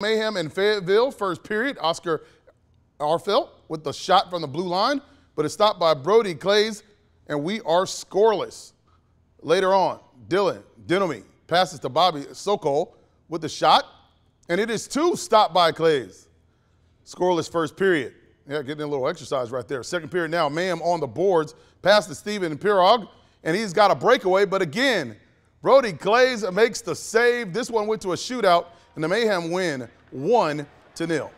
Mayhem in Fayetteville, first period. Oscar Arfelt with the shot from the blue line, but it's stopped by Brody Clays, and we are scoreless. Later on, Dylan Dinomy passes to Bobby Sokol with the shot, and it is two stopped by Clays. Scoreless first period. Yeah, getting a little exercise right there. Second period now, Mayhem on the boards, pass to Steven Pirog, and he's got a breakaway, but again, Brody Clays makes the save. This one went to a shootout, and the Mayhem win one to nil.